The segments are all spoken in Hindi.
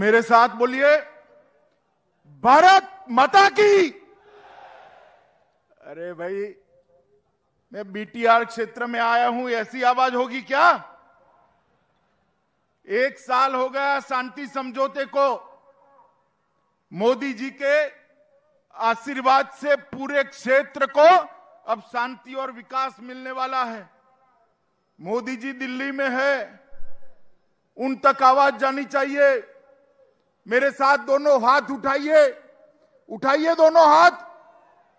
मेरे साथ बोलिए, भारत माता की। अरे भाई, मैं बीटीआर क्षेत्र में आया हूँ, ऐसी आवाज़ होगी क्या? एक साल हो गया शांति समझौते को। मोदी जी के आशीर्वाद से पूरे क्षेत्र को अब शांति और विकास मिलने वाला है। मोदी जी दिल्ली में है, उन तक आवाज़ जानी चाहिए। मेरे साथ दोनों हाथ उठाइए। उठाइए दोनों हाथ।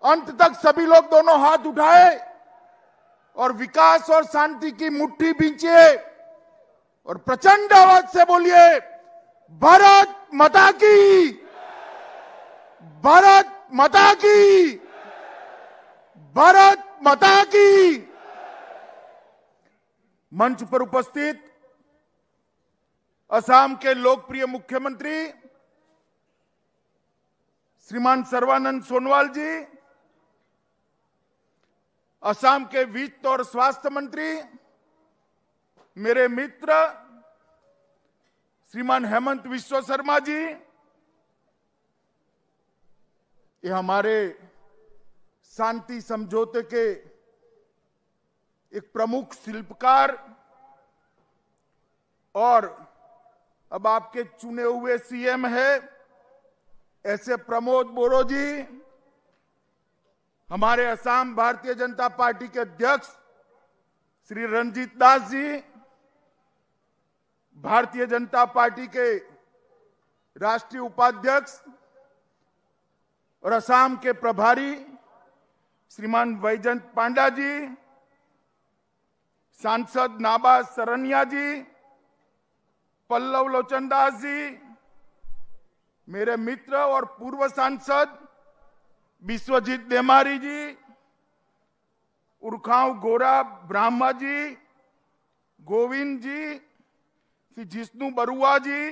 अंत तक सभी लोग दोनों हाथ उठाए और विकास और शांति की मुट्ठी बींचिए और प्रचंड आवाज़ से बोलिए, भारत माता की, भारत माता की, भारत माता की। मंच पर उपस्थित असम के लोकप्रिय मुख्यमंत्री श्रीमान सर्वानंद सोनवाल जी, असम के वित्त और स्वास्थ्य मंत्री, मेरे मित्र, श्रीमान हेमंत विश्व शर्मा जी, ये हमारे शांति समझौते के एक प्रमुख शिल्पकार और अब आपके चुने हुए सीएम है। ऐसे प्रमोद बोरो जी, हमारे असम भारतीय जनता पार्टी के अध्यक्ष श्री रंजीत दास जी, भारतीय जनता पार्टी के राष्ट्रीय उपाध्यक्ष और असम के प्रभारी श्रीमान वैजंत पांडा जी, सांसद नाबा सरनिया जी, पल्लव लोचन दास जी मेरे मित्र और पूर्व सांसद विश्वजीत देमारी जी, उर्खाव गोरा ब्राह्मा जी, गोविंद जी, श्री जिष्णु बरुआ जी,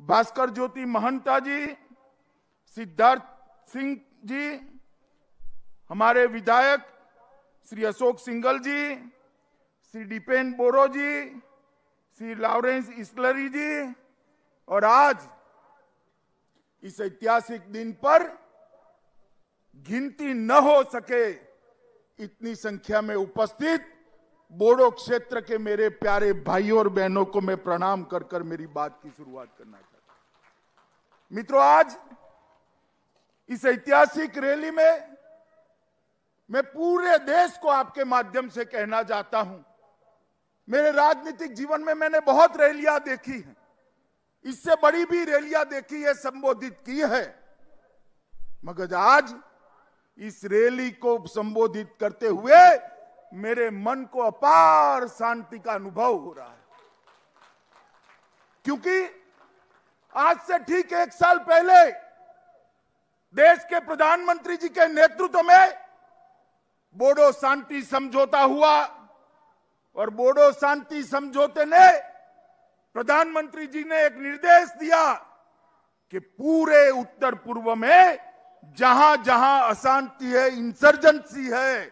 भास्कर ज्योति महंता जी, सिद्धार्थ सिंह जी, हमारे विधायक श्री अशोक सिंगल जी, श्री डिपेन बोरो जी, श्री लॉरेंस इसलरी जी, और आज इस ऐतिहासिक दिन पर गिनती न हो सके इतनी संख्या में उपस्थित बोडो क्षेत्र के मेरे प्यारे भाइयों और बहनों को मैं प्रणाम कर कर मेरी बात की शुरुआत करना चाहता हूँ। मित्रों, आज इस ऐतिहासिक रैली में मैं पूरे देश को आपके माध्यम से कहना चाहता हूँ। मेरे राजनीतिक जीवन में मैंने बहुत रैलियाँ देखी हैं। इससे बड़ी भी रैलियाँ देखी है, संबोधित की है। मगर आज इस रैली को संबोधित करते हुए मेरे मन को अपार शांति का अनुभव हो रहा है। क्योंकि आज से ठीक एक साल पहले देश के प्रधानमंत्री जी के नेतृत्व में बोडो शांति समझौता हुआ और बोडो शांति समझौते ने प्रधानमंत्री जी ने एक निर्देश दिया कि पूरे उत्तर पूर्व में जहाँ जहाँ अशांति है इंसर्जेंसी है,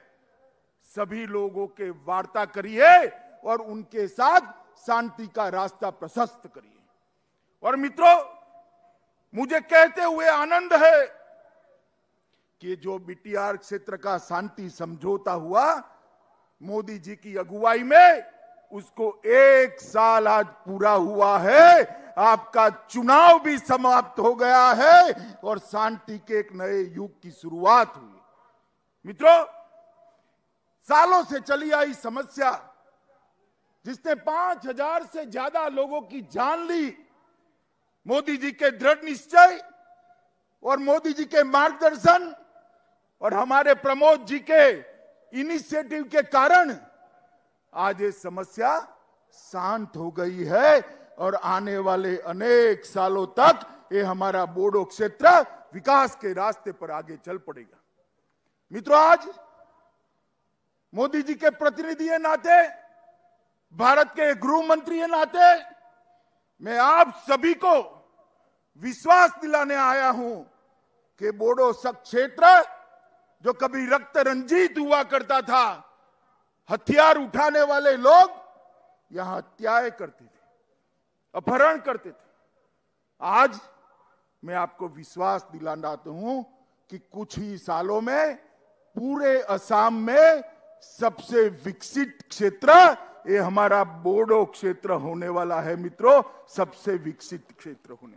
सभी लोगों के वार्ता करिए और उनके साथ शांति का रास्ता प्रशस्त करिए। और मित्रों, मुझे कहते हुए आनंद है कि जो बीटीआर क्षेत्र का शांति समझौता हुआ, मोदी जी की अगुवाई में उसको एक साल आज पूरा हुआ है। आपका चुनाव भी समाप्त हो गया है और शांति के एक नए युग की शुरुआत हुई। मित्रों, सालों से चली आई समस्या, जिसने पाँच हज़ार से ज़्यादा लोगों की जान ली। मोदी जी के दृढ़ निश्चय और मोदी जी के मार्गदर्शन और हमारे प्रमोद जी के इनिशिएटिव के कारण आज ये समस्या शांत हो गई है और आने वाले अनेक सालों तक ये हमारा बोडो क्षेत्र विकास के रास्ते पर आगे चल पड़ेगा। मित्रों, आज मोदी जी के प्रतिनिधि नाते, भारत के गृह मंत्री नाते, मैं आप सभी को विश्वास दिलाने आया हूँ कि बोडो सब क्षेत्र जो कभी रक्त रंजित हुआ करता था हथियार उठाने वाले लोग यहाँ हत्याएँ करते थे, अपहरण करते थे। आज मैं आपको विश्वास दिलाना हूँ कि कुछ ही सालों में पूरे असम में सबसे विकसित क्षेत्र, ये हमारा बोडो क्षेत्र होने वाला है मित्रों, सबसे विकसित क्षेत्र होने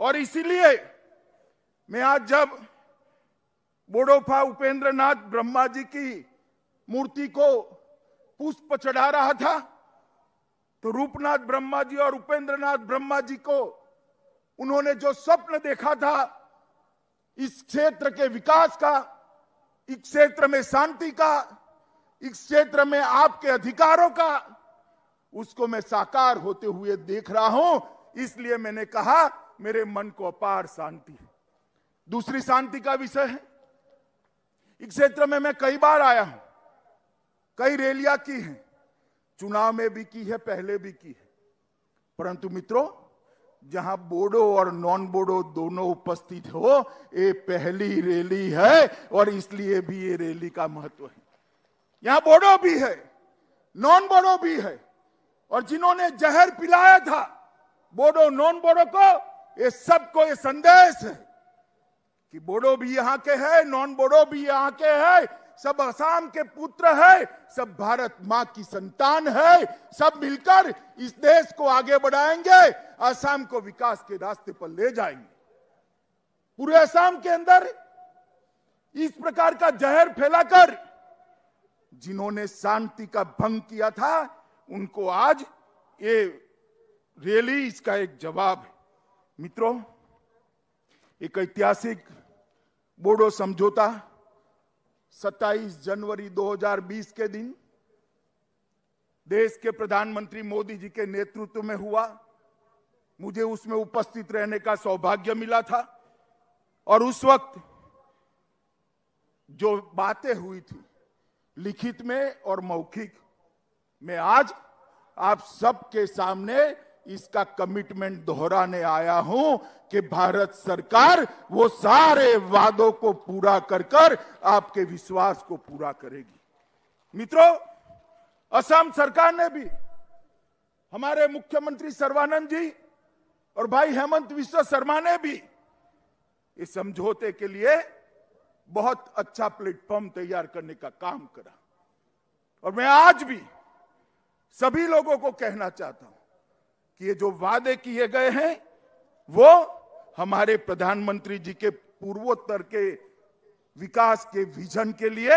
और इसीलिए मैं आज जब बोडोफा उपेंद्र नाथ ब्रह्मा जी की मूर्ति को पुष्प चढ़ा रहा था तो रूपनाथ ब्रह्मा जी और उपेंद्र नाथ ब्रह्मा जी को उन्होंने जो स्वप्न देखा था, इस क्षेत्र के विकास का, इस क्षेत्र में शांति का, इस क्षेत्र में आपके अधिकारों का, उसको मैं साकार होते हुए देख रहा हूँ। इसलिए मैंने कहा, मेरे मन को अपार शांति है। दूसरी शांति का विषय है। इस क्षेत्र में मैं कई बार आया हूँ। कई रैलियाँ की हैं। चुनाव में भी की है, पहले भी की है। परंतु मित्रों, जहाँ बोडो और नॉन बोडो दोनों उपस्थित हो, ये पहली रैली है और इसलिए भी ये रैली का महत्व है। यहाँ बोडो भी है, नॉन बोडो भी है और जिन्होंने जहर पिलाया था, बोडो, नॉन बोडो को, ये सबको ये संदेश है कि बोडो भी यहाँ के है, नॉन बोडो भी यहाँ के है सब असम के पुत्र है, सब भारत माँ की संतान है, सब मिलकर इस देश को आगे बढ़ाएँगे असम को विकास के रास्ते पर ले जाएँगे। पूरे असम के अंदर इस प्रकार का जहर फैलाकर जिन्होंने शांति का भंग किया था, उनको आज ये रैली इसका एक जवाब है। मित्रों, एक ऐतिहासिक बोडो समझौता 27 जनवरी 2020 के दिन देश के प्रधानमंत्री मोदी जी के नेतृत्व में हुआ। मुझे उसमें उपस्थित रहने का सौभाग्य मिला था और उस वक्त जो बातें हुई थी, लिखित में और मौखिक मैं, आज आप सबके सामने इसका कमिटमेंट दोहराने आया हूँ कि भारत सरकार वो सारे वादों को पूरा कर कर आपके विश्वास को पूरा करेगी। मित्रों, असम सरकार ने भी हमारे मुख्यमंत्री सर्वानंद जी और भाई हेमंत विश्व शर्मा ने भी इस समझौते के लिए बहुत अच्छा प्लेटफॉर्म तैयार करने का काम करा। और मैं आज भी सभी लोगों को कहना चाहता हूँ कि ये जो वादे किए गए हैं, वो हमारे प्रधानमंत्री जी के पूर्वोत्तर के विकास के विजन के लिए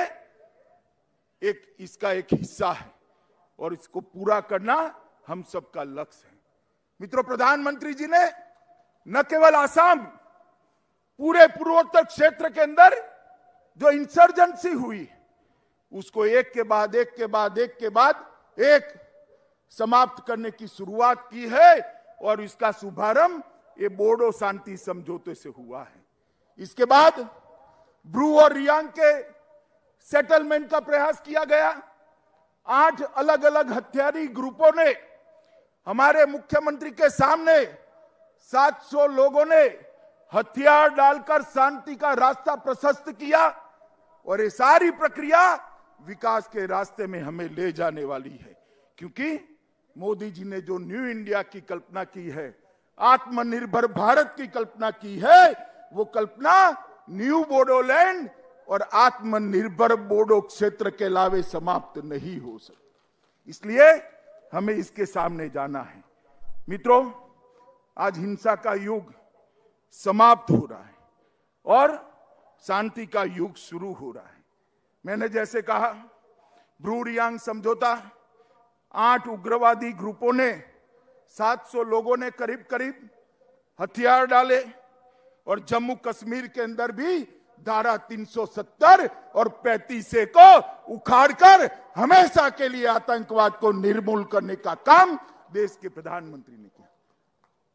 एक, इसका एक हिस्सा है। और इसको पूरा करना हम सबका लक्ष्य है। मित्रों, प्रधानमंत्री जी ने न केवल आसाम, पूरे पूर्वोत्तर क्षेत्र के अंदर जो इंसर्जेंसी हुई, उसको एक के बाद, एक के बाद, एक के बाद, एक समाप्त करने की शुरुआत की है और इसका शुभारंभ ये बोडो शांति समझौते से हुआ है। इसके बाद ब्रू और रियांग के सेटलमेंट का प्रयास किया गया। आठ अलग अलग हथियारी ग्रुपों ने हमारे मुख्यमंत्री के सामने 700 लोगों ने हथियार डालकर शांति का रास्ता प्रशस्त किया और ये सारी प्रक्रिया विकास के रास्ते में हमें ले जाने वाली है। क्योंकि मोदी जी ने जो न्यू इंडिया की कल्पना की है, आत्मनिर्भर भारत की कल्पना की है, वो कल्पना न्यू बोडोलैंड और आत्मनिर्भर बोडो क्षेत्र के अलावे समाप्त नहीं हो सकती। इसलिए हमें इसके सामने जाना है। मित्रों, आज हिंसा का युग समाप्त हो रहा है और शांति का युग शुरू हो रहा है। मैंने जैसे कहा, ब्रूरियांग समझौता आठ उग्रवादी ग्रुपों ने 700 लोगों ने करीब करीब हथियार डाले और जम्मू कश्मीर के अंदर भी धारा 370 और 35 को उखाड़कर हमेशा के लिए आतंकवाद को निर्मूल करने का काम देश के प्रधानमंत्री ने किया।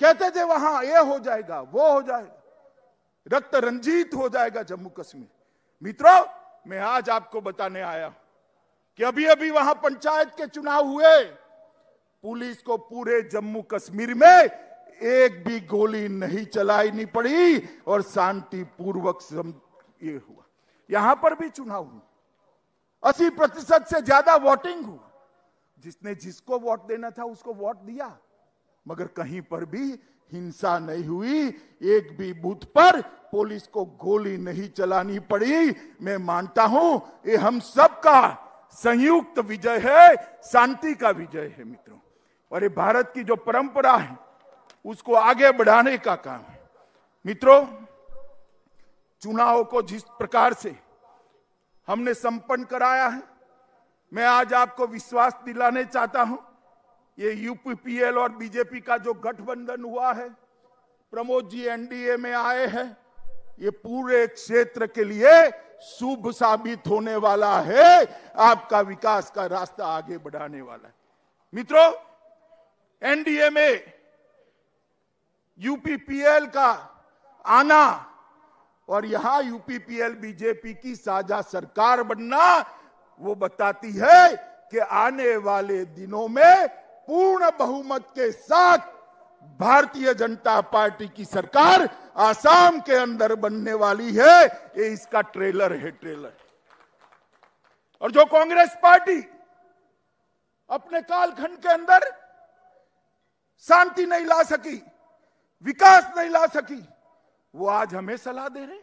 कहते थे, वहाँ ये हो जाएगा, वो हो जाएगा, रक्त रंजीत हो जाएगा जम्मू कश्मीर। मित्रों, मैं आज आपको बताने आया हूँ कि अभी अभी वहाँ पंचायत के चुनाव हुए। पुलिस को पूरे जम्मू कश्मीर में एक भी गोली नहीं चलाई नहीं पड़ी और शांतिपूर्वक ये हुआ। यहाँ पर भी चुनाव हुआ। अस्सी प्रतिशत से ज़्यादा वोटिंग हुआ। जिसने जिसको वोट देना था उसको वोट दिया। मगर कहीं पर भी हिंसा नहीं हुई। एक भी बूथ पर पुलिस को गोली नहीं चलानी पड़ी। मैं मानता हूँ, ये हम सबका संयुक्त विजय है, शांति का विजय है मित्रों। और ये भारत की जो परंपरा है, उसको आगे बढ़ाने का काम है। मित्रों, चुनाव को जिस प्रकार से हमने संपन्न कराया है, मैं आज आपको विश्वास दिलाने चाहता हूँ, ये यूपीपीएल और बीजेपी का जो गठबंधन हुआ है, प्रमोद जी एनडीए में आए हैं, ये पूरे क्षेत्र के लिए शुभ साबित होने वाला है। आपका विकास का रास्ता आगे बढ़ाने वाला है। मित्रों, एनडीए में यूपीपीएल का आना और यहाँ यूपीपीएल बीजेपी की साझा सरकार बनना, वो बताती है कि आने वाले दिनों में पूर्ण बहुमत के साथ भारतीय जनता पार्टी की सरकार आसाम के अंदर बनने वाली है, ये इसका ट्रेलर है, ट्रेलर। और जो कांग्रेस पार्टी अपने कालखंड के अंदर शांति नहीं ला सकी, विकास नहीं ला सकी, वो आज हमें सलाह दे रहे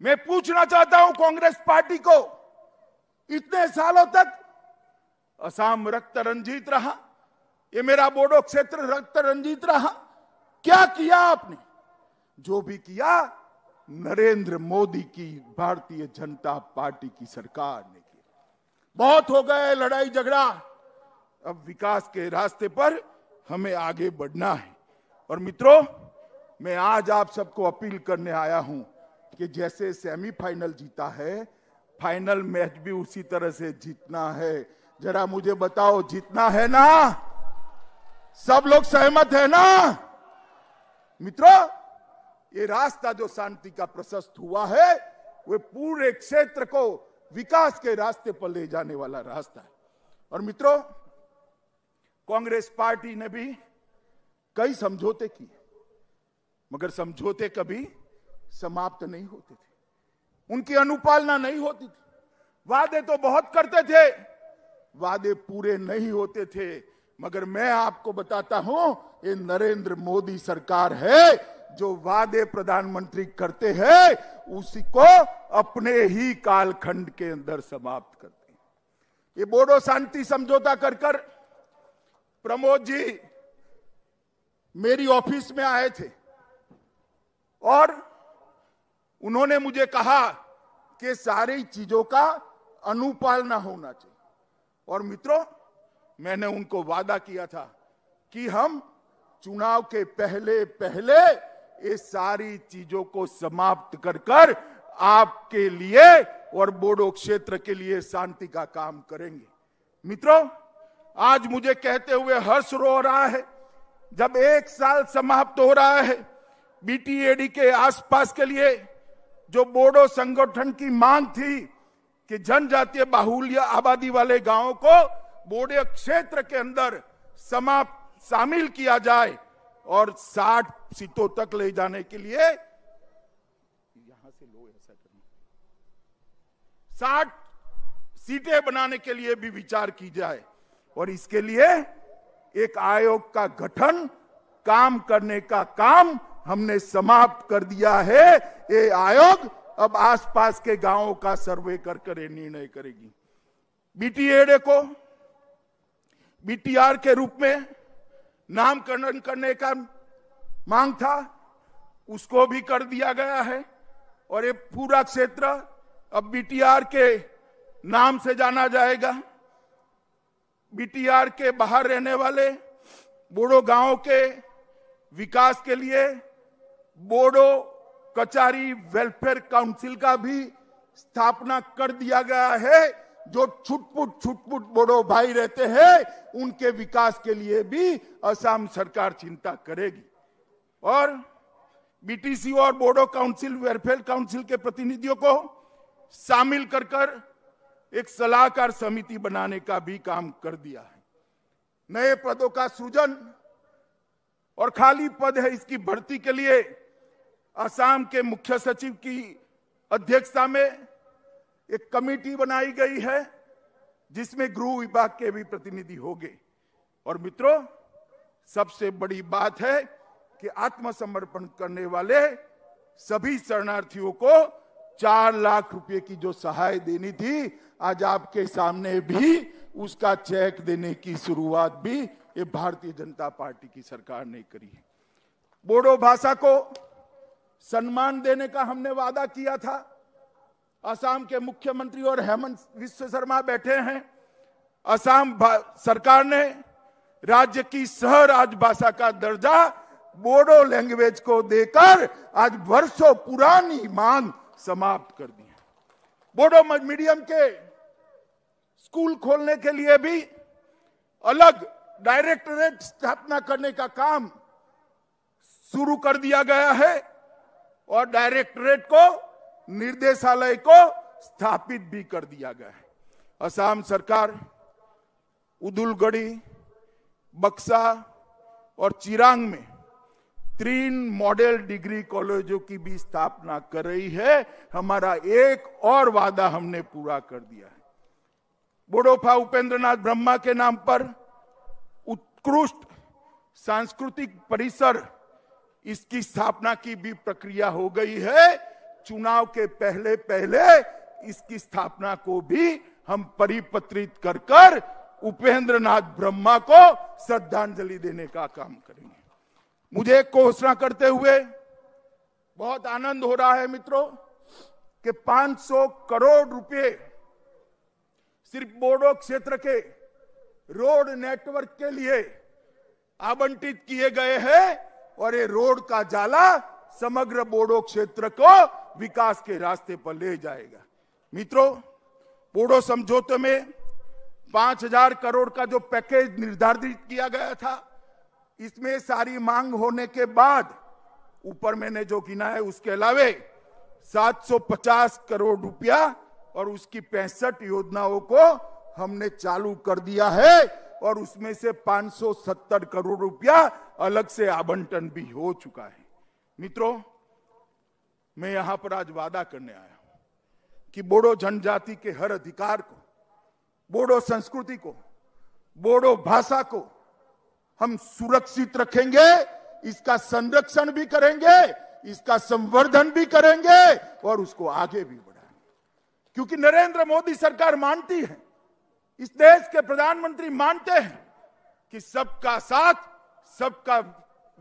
मैं पूछना चाहता हूँ कांग्रेस पार्टी को, इतने सालों तक असम रक्त रंजित रहा, ये मेरा बोडो क्षेत्र रक्त रंजित रहा, क्या किया आपने? जो भी किया, नरेंद्र मोदी की, भारतीय जनता पार्टी की सरकार ने किया। बहुत हो गए लड़ाई झगड़ा। अब विकास के रास्ते पर हमें आगे बढ़ना है। और मित्रों, मैं आज आप सबको अपील करने आया हूँ कि जैसे सेमीफाइनल जीता है, फाइनल मैच भी उसी तरह से जीतना है। जरा मुझे बताओ, जीतना है ना? सब लोग सहमत है ना? मित्रों ये रास्ता जो शांति का प्रशस्त हुआ है, वे पूरे क्षेत्र को विकास के रास्ते पर ले जाने वाला रास्ता है। और मित्रों, कांग्रेस पार्टी ने भी कई समझौते किए, मगर समझौते कभी समाप्त नहीं होते थे। उनकी अनुपालना नहीं होती थी। वादे तो बहुत करते थे, वादे पूरे नहीं होते थे, मगर मैं आपको बताता हूँ, ये नरेंद्र मोदी सरकार है जो वादे प्रधानमंत्री करते हैं, उसी को अपने ही कालखंड के अंदर समाप्त करते हैं। ये बोडो शांति समझौता कर कर प्रमोद जी मेरी ऑफ़िस में आए थे और उन्होंने मुझे कहा कि सारी चीज़ों का अनुपालना होना चाहिए। और मित्रों, मैंने उनको वादा किया था कि हम चुनाव के पहले पहले ये सारी चीज़ों को समाप्त कर कर आपके लिए और बोडो क्षेत्र के लिए शांति का काम करेंगे। मित्रों, आज मुझे कहते हुए हर्ष रो रहा है। जब एक साल समाप्त हो रहा है बीटीएडी के आसपास के लिए जो बोडो संगठन की मांग थी कि जनजातीय बाहुल्य आबादी वाले गाँवों को बोडो क्षेत्र के अंदर समाप्त शामिल किया जाए और 60 सीटों तक ले जाने के लिए यहाँ से लो ऐसा करना साठ सीटें बनाने के लिए भी विचार की जाए और इसके लिए एक आयोग का गठन, काम करने का काम हमने समाप्त कर दिया है। ये आयोग अब आसपास के गाँवों का सर्वे कर करे निर्णय करेगी। बीटीएडे को, बीटीआर के रूप में नामकरण करने का मांग था, उसको भी कर दिया गया है। और ये पूरा क्षेत्र अब बीटीआर के नाम से जाना जाएगा। बीटीआर के बाहर रहने वाले बोडो गाँव के विकास के लिए बोडो कचारी वेलफेयर काउंसिल का भी स्थापना कर दिया गया है। जो छुटपुट छुटपुट बोडो भाई रहते हैं, उनके विकास के लिए भी असम सरकार चिंता करेगी। और बीटीसी और बोडो काउंसिल वेलफेयर काउंसिल के प्रतिनिधियों को शामिल कर कर एक सलाहकार समिति बनाने का भी काम कर दिया है। नए पदों का सृजन और खाली पद है इसकी भर्ती के लिए असम के मुख्य सचिव की अध्यक्षता में एक कमेटी बनाई गई है, जिसमें गृह विभाग के भी प्रतिनिधि होंगे। और मित्रों, सबसे बड़ी बात है कि आत्मसमर्पण करने वाले सभी शरणार्थियों को चार लाख रुपए की जो सहाय देनी थी, आज आपके सामने भी उसका चेक देने की शुरुआत भी ये भारतीय जनता पार्टी की सरकार ने करी है। बोडो भाषा को सम्मान देने का हमने वादा किया था। असम के मुख्यमंत्री और हेमंत विश्व शर्मा बैठे हैं। असम सरकार ने राज्य की सह राजभाषा का दर्जा बोडो लैंग्वेज को देकर आज वर्षों पुरानी मांग समाप्त कर दी है। बोडो मीडियम के स्कूल खोलने के लिए भी अलग डायरेक्टरेट स्थापना करने का काम शुरू कर दिया गया है और डायरेक्टरेट को निर्देशालय को स्थापित भी कर दिया गया है। असम सरकार, उदुलगढ़ी, बक्सा और चिरांग में तीन मॉडल डिग्री कॉलेजों की भी स्थापना कर रही है। हमारा एक और वादा हमने पूरा कर दिया है। बोडोफा उपेंद्रनाथ ब्रह्मा के नाम पर उत्कृष्ट सांस्कृतिक परिसर इसकी स्थापना की भी प्रक्रिया हो गई है। चुनाव के पहले पहले इसकी स्थापना को भी हम परिपत्रित कर कर उपेंद्रनाथ ब्रह्मा को श्रद्धांजलि देने का काम करेंगे। मुझे घोषणा करते हुए बहुत आनंद हो रहा है मित्रों कि 500 करोड़ रुपए सिर्फ़ बोडो क्षेत्र के रोड नेटवर्क के लिए आवंटित किए गए हैं और ये रोड का जाला समग्र बोडो क्षेत्र को विकास के रास्ते पर ले जाएगा। मित्रों, बोडो समझौते में पाँच हज़ार करोड़ का जो पैकेज निर्धारित किया गया था, इसमें सारी मांग होने के बाद ऊपर मैंने जो गिना है उसके अलावे 750 करोड़ रुपया और उसकी पैंसठ योजनाओं को हमने चालू कर दिया है और उसमें से 570 करोड़ रुपया अलग से आवंटन भी हो चुका है। मित्रों, मैं यहाँ पर आज वादा करने आया हूँ कि बोडो जनजाति के हर अधिकार को, बोडो संस्कृति को, बोडो भाषा को हम सुरक्षित रखेंगे, इसका संरक्षण भी करेंगे, इसका संवर्धन भी करेंगे और उसको आगे भी बढ़ाएँगे। क्योंकि नरेंद्र मोदी सरकार मानती है, इस देश के प्रधानमंत्री मानते हैं कि सबका साथ, सबका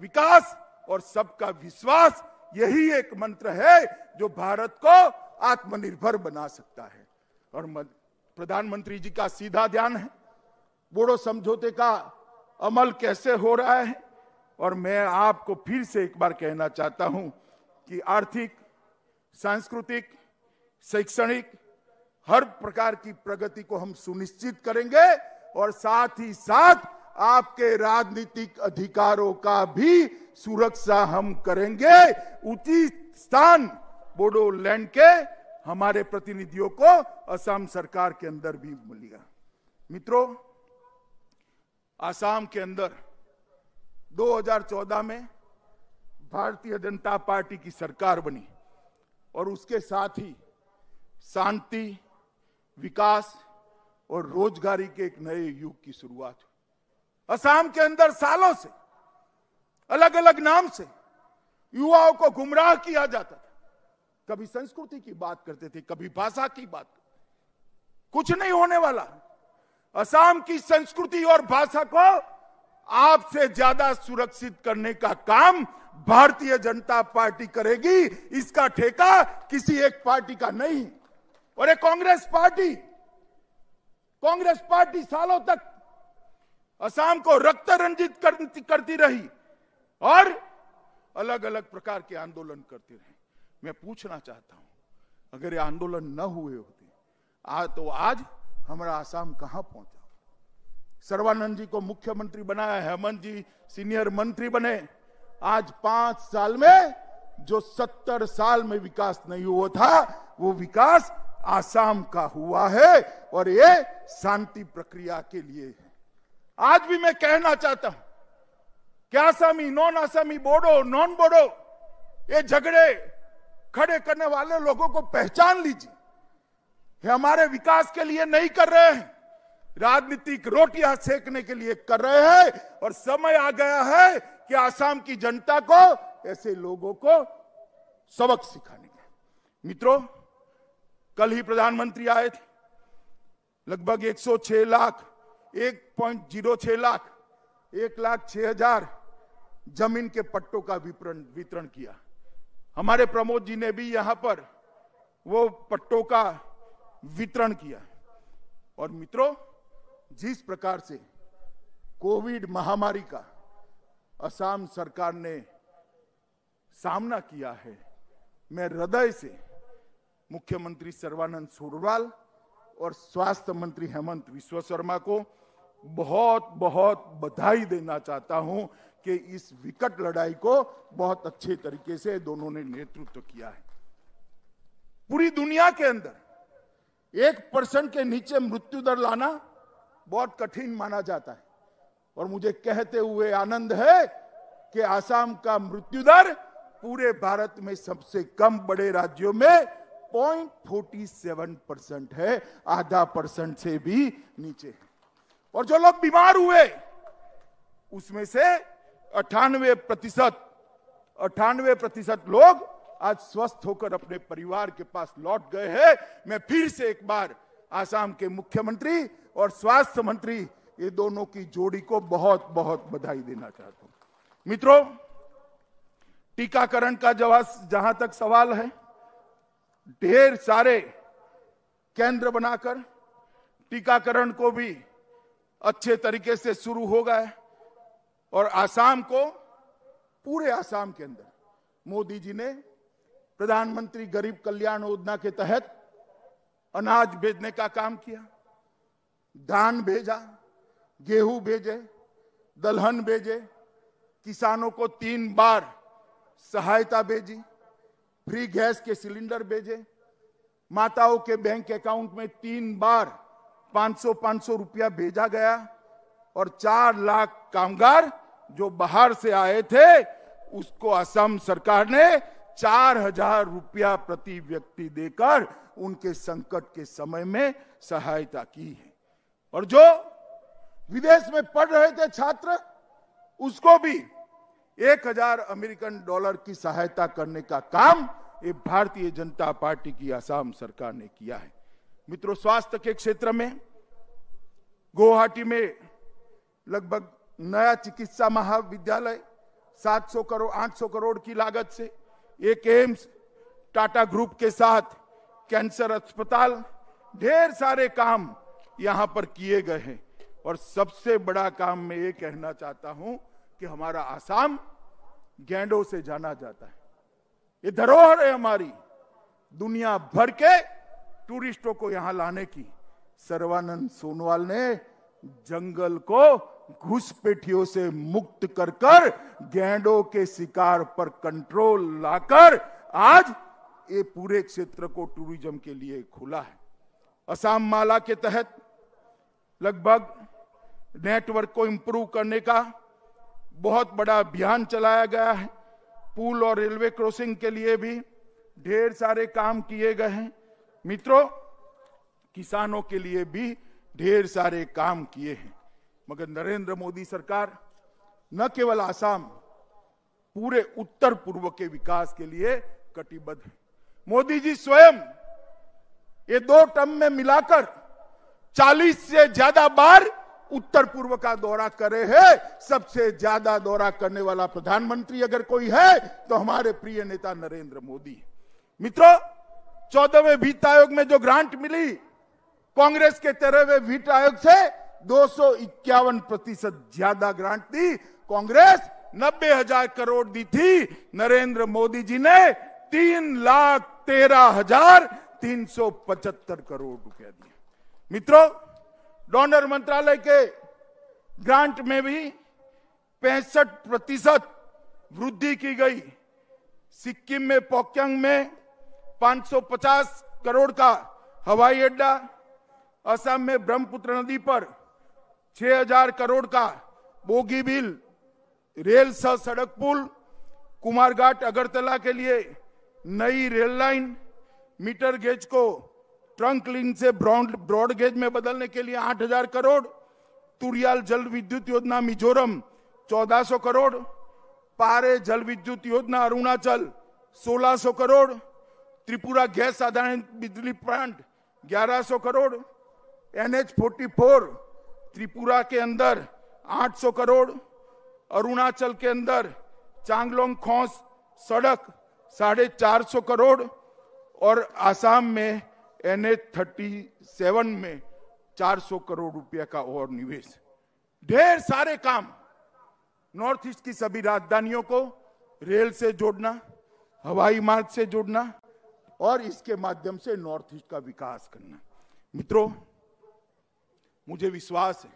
विकास और सबका विश्वास यही एक मंत्र है जो भारत को आत्मनिर्भर बना सकता है। और प्रधानमंत्री जी का सीधा ध्यान है। बोडो समझौते का अमल कैसे हो रहा है? और मैं आपको फिर से एक बार कहना चाहता हूँ कि आर्थिक, सांस्कृतिक, शैक्षणिक, हर प्रकार की प्रगति को हम सुनिश्चित करेंगे और साथ ही साथ आपके राजनीतिक अधिकारों का भी सुरक्षा हम करेंगे। उचित स्थान बोडोलैंड के हमारे प्रतिनिधियों को असम सरकार के अंदर भी मिलेगा। मित्रों आसाम के अंदर 2014 में भारतीय जनता पार्टी की सरकार बनी और उसके साथ ही शांति, विकास और रोजगारी के एक नए युग की शुरुआत हुई। असम के अंदर सालों से अलग अलग नाम से युवाओं को गुमराह किया जाता था। कभी संस्कृति की बात करते थे, कभी भाषा की बात कुछ नहीं होने वाला। असम की संस्कृति और भाषा को आपसे ज़्यादा सुरक्षित करने का काम भारतीय जनता पार्टी करेगी। इसका ठेका किसी एक पार्टी का नहीं। और ये कांग्रेस पार्टी कांग्रेस पार्टी सालों तक असम को रक्त रंजित करती रही और अलग अलग प्रकार के आंदोलन करती रही। मैं पूछना चाहता हूँ अगर ये आंदोलन न हुए होते आ, तो आज हमारा आसाम कहाँ पहुँचा? सर्वानंद जी को मुख्यमंत्री बनाया हेमंत जी सीनियर मंत्री बने। आज पाँच साल में जो सत्तर साल में विकास नहीं हुआ था वो विकास आसाम का हुआ है और ये शांति प्रक्रिया के लिए है। आज भी मैं कहना चाहता हूँ कि आसामी नॉन आसामी बोडो, नॉन बोडो, ये झगड़े खड़े करने वाले लोगों को पहचान लीजिए। ये हमारे विकास के लिए नहीं कर रहे हैं, राजनीतिक रोटियाँ सेकने के लिए कर रहे हैं, और समय आ गया है कि आसाम की जनता को, ऐसे लोगों को सबक सिखाने का मित्रों, कल ही प्रधानमंत्री आए थे, लगभग 106 लाख 1.06 लाख, एक लाख छह हज़ार ज़मीन के पट्टों का वितरण वितरण किया। हमारे प्रमोद जी ने भी यहाँ पर वो पट्टों का वितरण किया। और मित्रों, जिस प्रकार से कोविड महामारी का असम सरकार ने सामना किया है, मैं हृदय से मुख्यमंत्री सर्वानंद सोनोवाल और स्वास्थ्य मंत्री हेमंत विश्व शर्मा को बहुत बहुत बधाई देना चाहता हूँ कि इस विकट लड़ाई को बहुत अच्छे तरीके से दोनों ने नेतृत्व किया है। पूरी दुनिया के अंदर एक परसेंट के नीचे मृत्यु दर लाना बहुत कठिन माना जाता है। और मुझे कहते हुए आनंद है कि आसाम का मृत्यु दर पूरे भारत में सबसे कम बड़े राज्यों में पॉइंट फोर्टी सेवन परसेंट है, आधा परसेंट से भी नीचे है। और जो लोग बीमार हुए, उसमें से अठानवे प्रतिशत अठानवे प्रतिशत लोग आज स्वस्थ होकर अपने परिवार के पास लौट गए हैं। मैं फिर से एक बार आसाम के मुख्यमंत्री और स्वास्थ्य मंत्री, ये दोनों की जोड़ी को बहुत बहुत बधाई देना चाहता हूँ। मित्रों, टीकाकरण का जवाब जहाँ तक सवाल है, ढेर सारे केंद्र बनाकर टीकाकरण को भी अच्छे तरीके से शुरू हो। गए और आसाम को, पूरे आसाम के अंदर। मोदी जी ने प्रधानमंत्री गरीब कल्याण योजना के तहत अनाज भेजने का काम किया। धान भेजा, गेहूँ भेजे, दलहन भेजे। किसानों को तीन बार सहायता भेजी। फ्री गैस के सिलेंडर भेजे। माताओं के बैंक अकाउंट में तीन बार 500 500 रुपया भेजा गया और चार लाख कामगार जो बाहर से आए थे, उसको असम सरकार ने चार हज़ार रुपया प्रति व्यक्ति देकर उनके संकट के समय में सहायता की है। और जो विदेश में पढ़ रहे थे छात्र, उसको भी एक हज़ार अमेरिकन डॉलर की सहायता करने का काम ये भारतीय जनता पार्टी की आसाम सरकार ने किया है। मित्रों, स्वास्थ्य के क्षेत्र में गुवाहाटी में लगभग नया चिकित्सा महाविद्यालय 700 करोड़ 800 करोड़ की लागत से एक एम्स, टाटा ग्रुप के साथ कैंसर अस्पताल, ढेर सारे काम यहाँ पर किए गए हैं। और सबसे बड़ा काम मैं ये कहना चाहता हूँ कि हमारा आसाम गैंडों से जाना जाता है। ये धरोहर है हमारी। दुनिया भर के टूरिस्टों को यहाँ लाने की। सर्वानंद सोनवाल ने जंगल को घुसपैठियों से मुक्त कर कर गैंडों के शिकार पर कंट्रोल लाकर आज ये पूरे क्षेत्र को टूरिज़्म के लिए खुला है। असम माला के तहत लगभग नेटवर्क को इंप्रूव करने का बहुत बड़ा अभियान चलाया गया है। पुल और रेलवे क्रॉसिंग के लिए भी ढेर सारे काम किए गए हैं। मित्रों, किसानों के लिए भी ढेर सारे काम किए हैं। मगर नरेंद्र मोदी सरकार न केवल आसाम, पूरे उत्तर पूर्व के विकास के लिए कटिबद्ध है। मोदी जी स्वयं ये दो टर्म में मिलाकर 40 से ज़्यादा बार उत्तर पूर्व का दौरा करे है। सबसे ज़्यादा दौरा करने वाला प्रधानमंत्री अगर कोई है तो हमारे प्रिय नेता नरेंद्र मोदी। मित्रों चौदहवें वित्त आयोग में जो ग्रांट मिली, कांग्रेस के तेरहवें वित्त आयोग से दो सौ इक्यावन प्रतिशत ज़्यादा ग्रांट दी। कांग्रेस नब्बे हज़ार करोड़ दी थी। नरेंद्र मोदी जी ने तीन लाख तेरह हज़ार तीन सौ पचहत्तर करोड़ रुपया दिए मित्रों, डोनर मंत्रालय के ग्रांट में भी पैंसठ प्रतिशत वृद्धि की गई। सिक्किम में, पोक्यांग में 550 करोड़ का हवाई अड्डा, असम में ब्रह्मपुत्र नदी पर 6000 करोड़ का बोगीबिल रेल सह सड़क पुल, कुमारघाट अगरतला के लिए नई रेल लाइन, मीटर गेज को ट्रंक लिंक से ब्रॉड ब्रॉड गेज में बदलने के लिए 8000 करोड़, तुरियाल जल विद्युत योजना मिजोरम 1400 करोड़, पारे जल विद्युत योजना अरुणाचल 1600 करोड़ त्रिपुरा गैस आधारित बिजली प्लांट 1100 करोड़, एनएच 44 त्रिपुरा के अंदर 800 करोड़, अरुणाचल के अंदर चांगलोंग खोस सड़क साढ़े चार सौ करोड़, और आसाम में एन एच थर्टी सेवन में 400 करोड़ रुपया का और निवेश। ढेर सारे काम नॉर्थ ईस्ट की सभी राजधानियों को रेल से जोड़ना, हवाई मार्ग से जोड़ना और इसके माध्यम से नॉर्थ ईस्ट का विकास करना। मित्रों, मुझे विश्वास है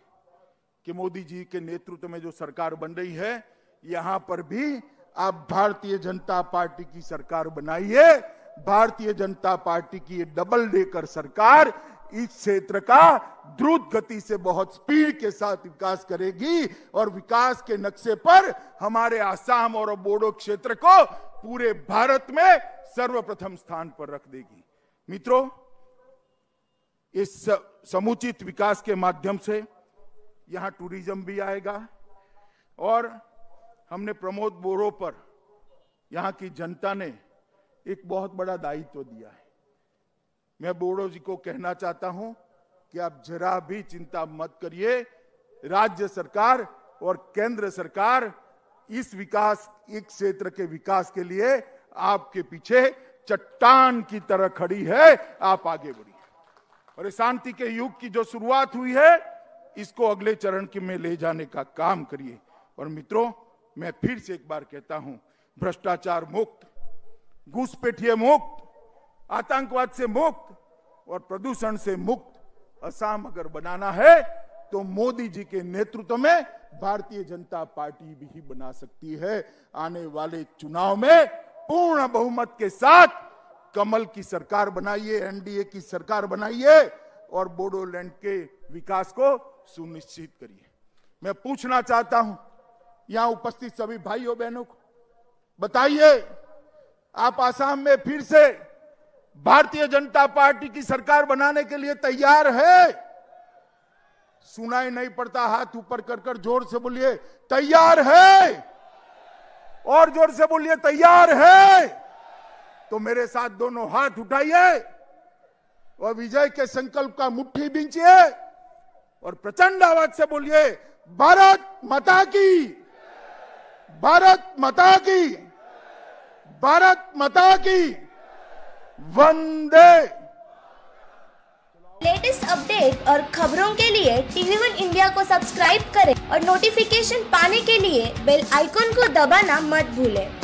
कि मोदी जी के नेतृत्व में जो सरकार बन रही है, यहाँ पर भी आप भारतीय जनता पार्टी की सरकार बनाइए। भारतीय जनता पार्टी की ये डबल लेकर सरकार इस क्षेत्र का द्रुत गति से, बहुत स्पीड के साथ विकास करेगी और विकास के नक्शे पर हमारे आसाम और बोडो क्षेत्र को पूरे भारत में सर्वप्रथम स्थान पर रख देगी। मित्रों, इस समुचित विकास के माध्यम से यहाँ टूरिज़्म भी आएगा और हमने प्रमोद बोरो पर यहाँ की जनता ने एक बहुत बड़ा दायित्व दिया है। मैं बोड़ो जी को कहना चाहता हूँ कि आप जरा भी चिंता मत करिए। राज्य सरकार और केंद्र सरकार इस विकास, एक क्षेत्र के विकास के लिए आपके पीछे चट्टान की तरह खड़ी है, आप आगे बढ़िए। और शांति के युग की जो शुरुआत हुई है, इसको अगले चरण के में ले जाने का काम करिए। और मित्रों, मैं फिर से एक बार कहता हूँ, भ्रष्टाचार मुक्त, घुसपैठिए मुक्त, आतंकवाद से मुक्त और प्रदूषण से मुक्त, असम अगर बनाना है तो मोदी जी के नेतृत्व में भारतीय जनता पार्टी भी बना सकती है। आने वाले चुनाव में पूर्ण बहुमत के साथ कमल की सरकार बनाइए, एनडीए की सरकार बनाइए और बोडोलैंड के विकास को सुनिश्चित करिए। मैं पूछना चाहता हूँ, यहाँ उपस्थित सभी भाइयों बहनों को, बताइए, आप आसाम में फिर से भारतीय जनता पार्टी की सरकार बनाने के लिए तैयार है? सुनाई नहीं पड़ता, हाथ ऊपर कर कर ज़ोर से बोलिए, तैयार है। और ज़ोर से बोलिए, तैयार है। तो मेरे साथ दोनों हाथ उठाइए और विजय के संकल्प का मुट्ठी बिंचिए और प्रचंड आवाज़ से बोलिए, भारत माता की, भारत माता की, भारत माता की, वंदे लेटेस्ट अपडेट और खबरों के लिए टीवी वन इंडिया को सब्सक्राइब करें और नोटिफिकेशन पाने के लिए बेल आइकॉन को दबाना मत भूलें।